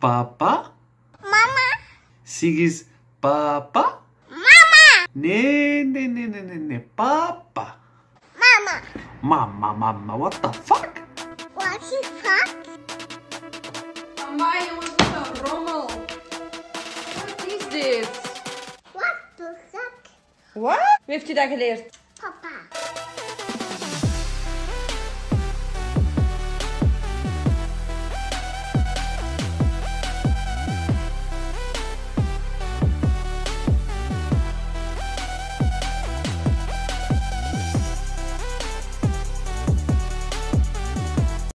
Papa? Mama. Sigis Papa? Mama. Ne, ne, ne, ne, ne, ne. Papa. Mama. Mama, mama, what the fuck? What the fuck? Amai, jongens, wat a rommel. What is this? What the fuck? What? Wie have je dat geleerd?